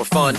more fun.